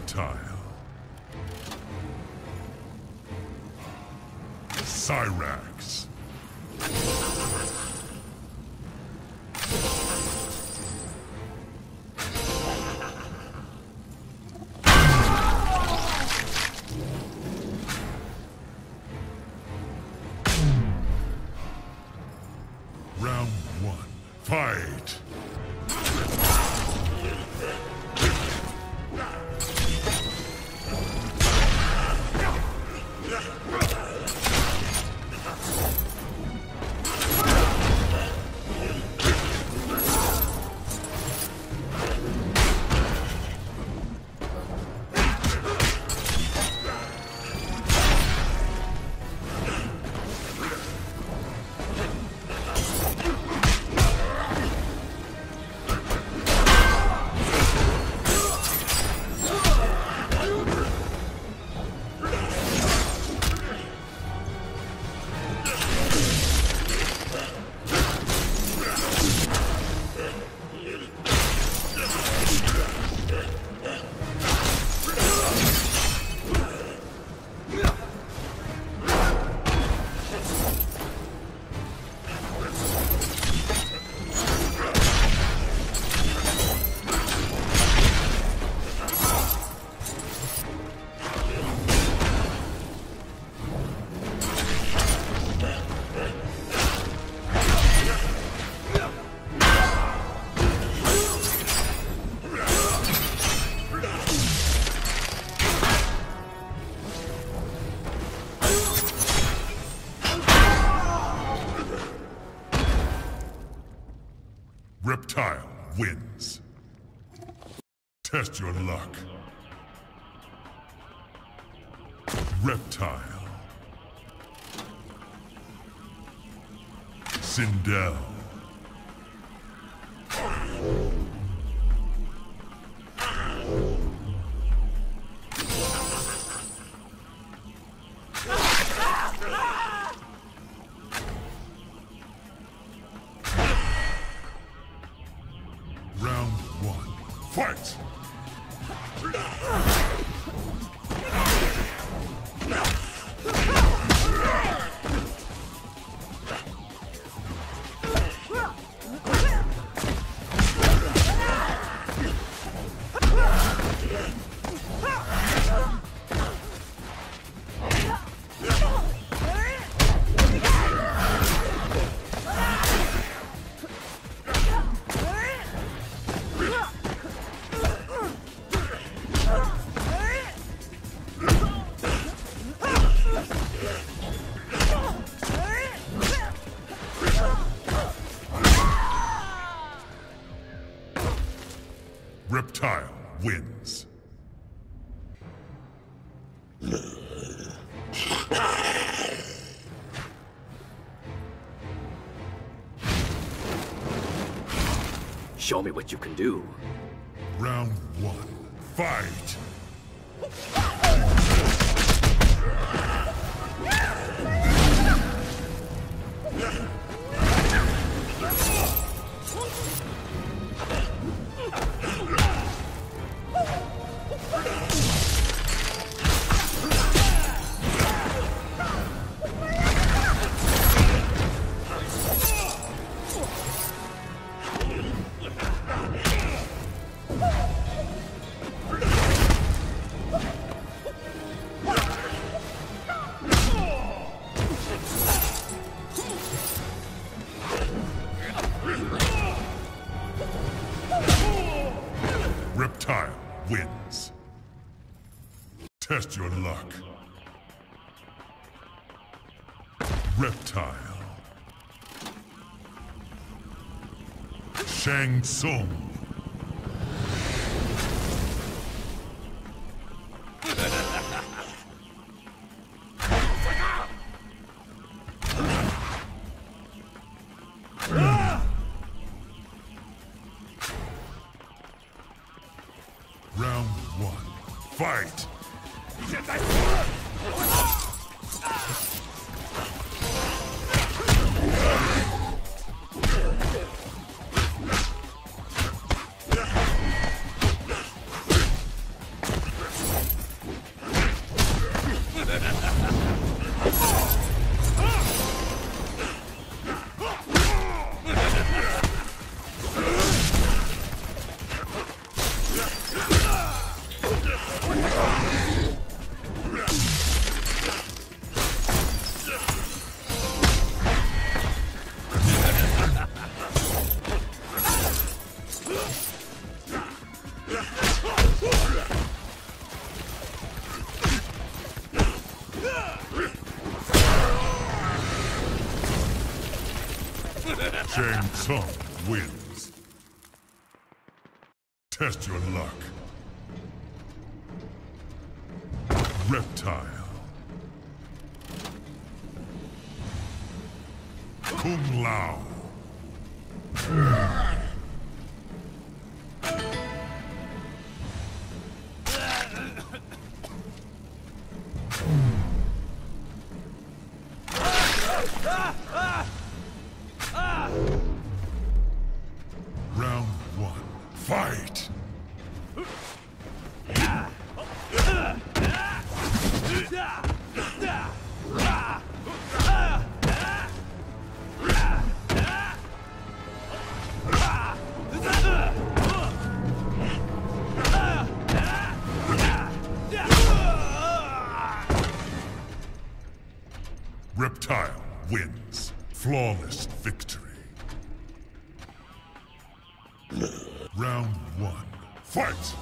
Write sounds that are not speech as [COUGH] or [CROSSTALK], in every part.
Reptile. Cyrax. Test your luck. Reptile. Sindel. Show me what you can do. Round one. Fight! Reptile. Shang Tsung. Round one. Fight! Tsung wins. Test your luck. Reptile. Kung Lao. Round Fight!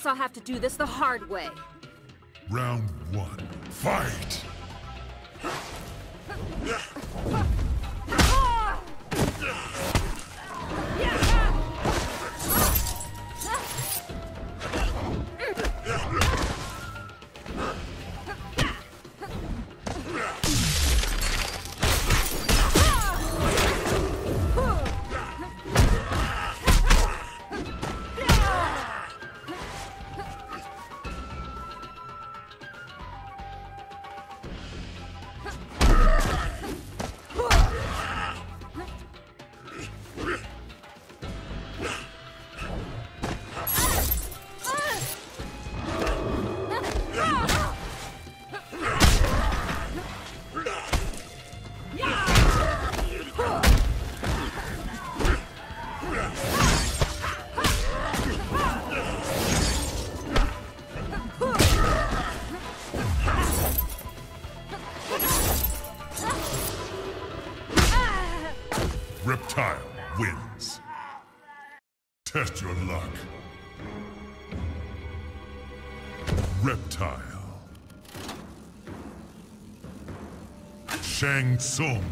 Guess I'll have to do this the hard way. Round one. Fight! Reptile wins. Test your luck. Reptile. Shang Tsung.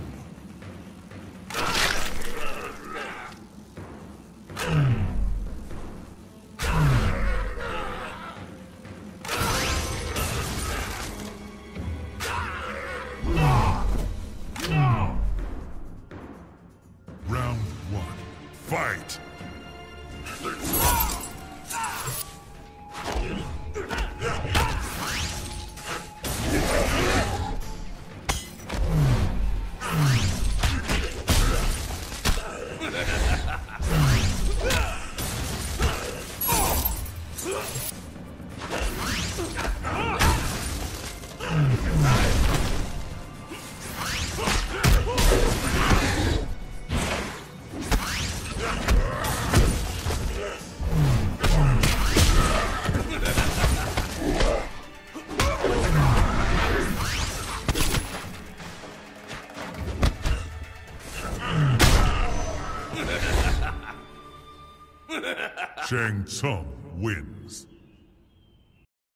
Shang Tsung wins.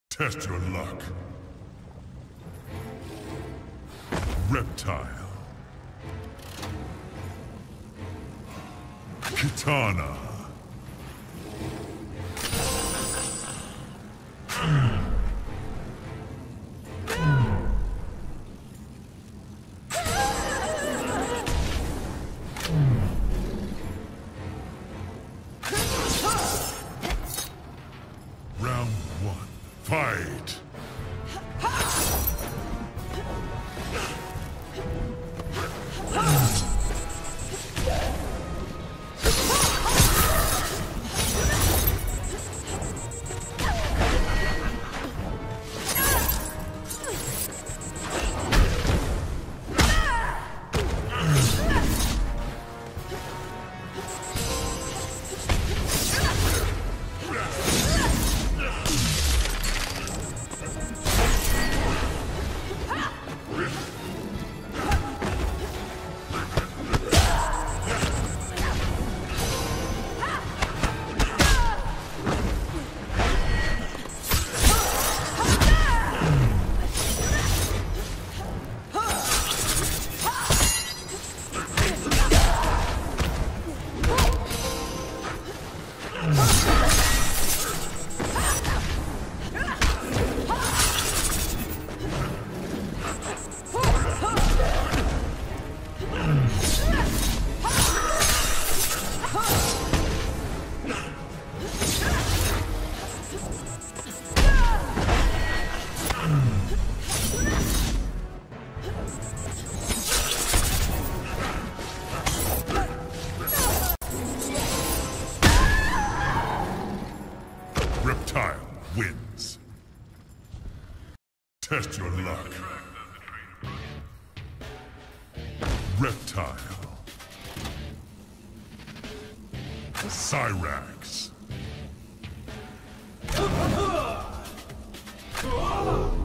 Test your luck. Reptile. Kitana. Test your luck. Reptile. Cyrax. [LAUGHS]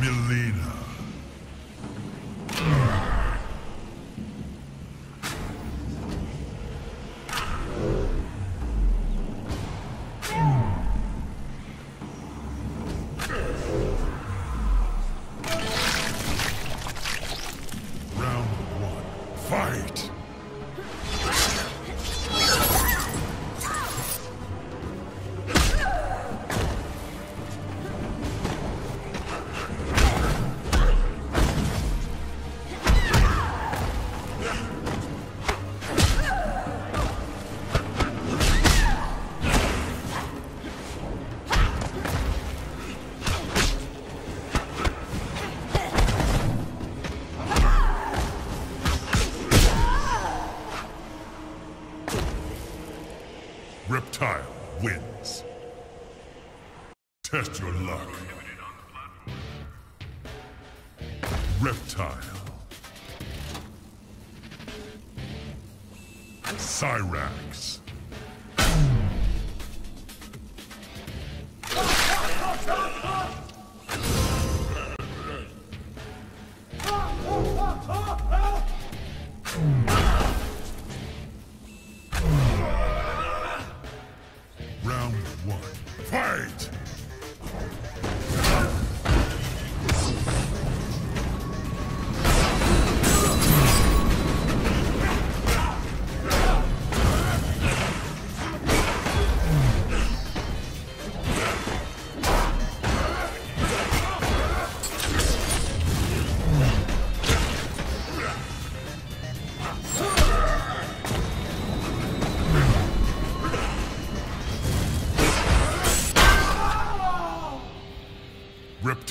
Mileena.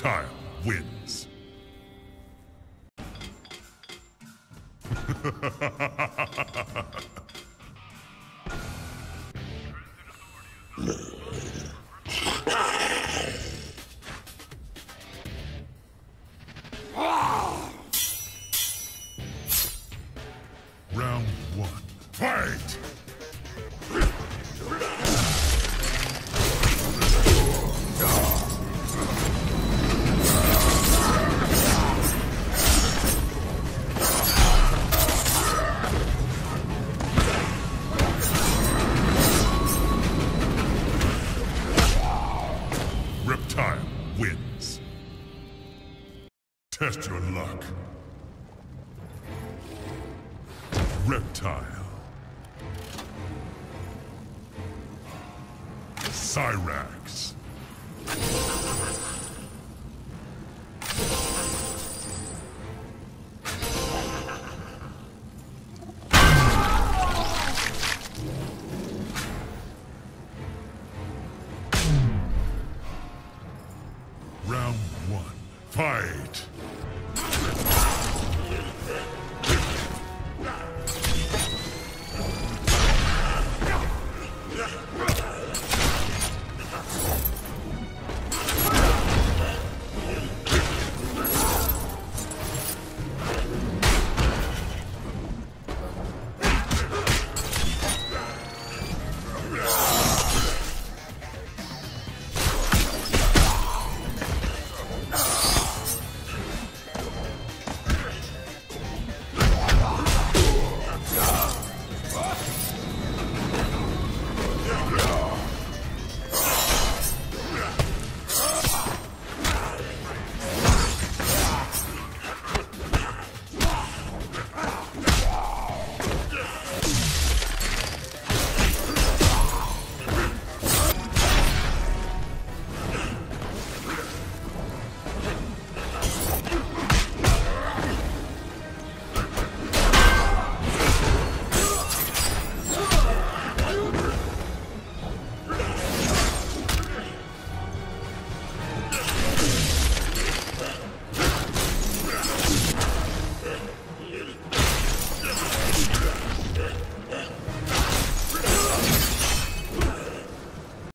Reptile wins. [LAUGHS] Test your luck. Reptile. Cyrax.